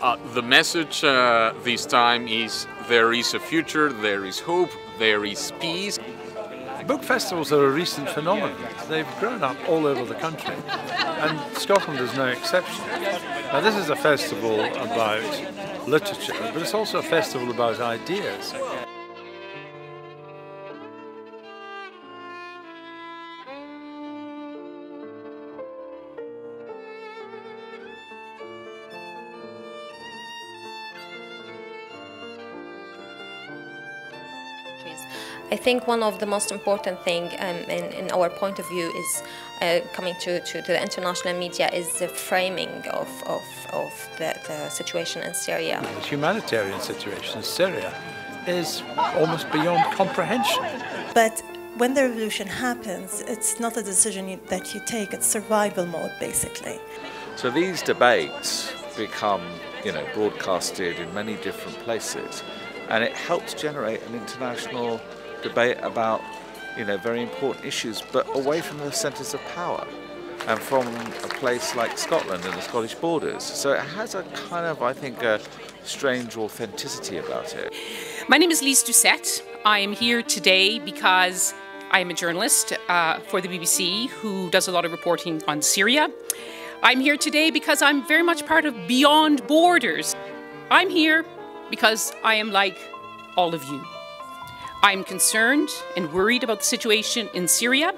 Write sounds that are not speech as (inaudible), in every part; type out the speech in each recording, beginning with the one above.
Uh, the message uh, this time is there is a future, there is hope, there is peace. Book festivals are a recent phenomenon. They've grown up all over the country, and Scotland is no exception. Now, this is a festival about literature, but it's also a festival about ideas. I think one of the most important thing um, in, in, our point of view is uh, coming to, to, to, the international media is the framing of, of, of the, the situation in Syria. The humanitarian situation in Syria is almost beyond comprehension. But when the revolution happens, it's not a decision that you take, it's survival mode basically. So these debates become, you know, broadcasted in many different places and it helps generate an international debate about you know very important issues, but away from the centres of power and from a place like Scotland and the Scottish borders. So it has a kind of, I think, a strange authenticity about it. My name is Lyse Doucet. I am here today because I am a journalist uh, for the BBC who does a lot of reporting on Syria. I'm here today because I'm very much part of Beyond Borders. I'm here because I am like all of you. I'm concerned and worried about the situation in Syria,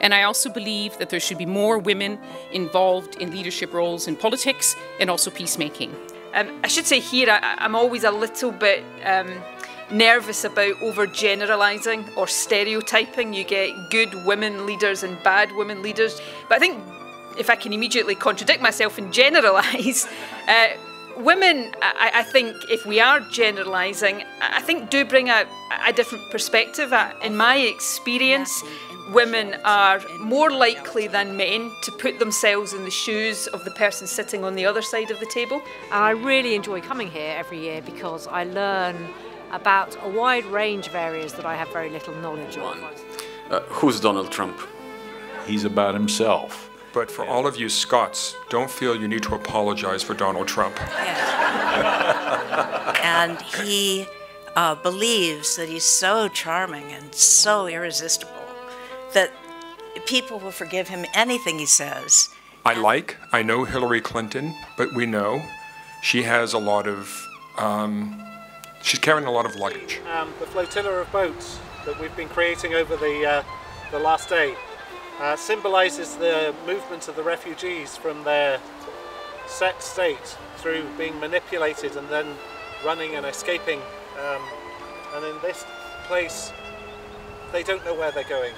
and I also believe that there should be more women involved in leadership roles in politics and also peacemaking. Um, I should say here, I, am always a little bit um, nervous about overgeneralising or stereotyping. You get good women leaders and bad women leaders. But I think if I can immediately contradict myself and generalise, (laughs) uh, women, I, I, think, if we are generalising, I think do bring a, a different perspective. Uh, in my experience, women are more likely than men to put themselves in the shoes of the person sitting on the other side of the table. I really enjoy coming here every year because I learn about a wide range of areas that I have very little knowledge of. Uh, who's Donald Trump? He's about himself. But for all of you Scots, don't feel you need to apologize for Donald Trump. (laughs) and he uh, believes that he's so charming and so irresistible that people will forgive him anything he says. I like, I know Hillary Clinton, but we know she has a lot of, um, she's carrying a lot of luggage. Um, the flotilla of boats that we've been creating over the, uh, the last day uh, symbolises the movement of the refugees from their set state through being manipulated and then running and escaping. Um, and in this place, they don't know where they're going.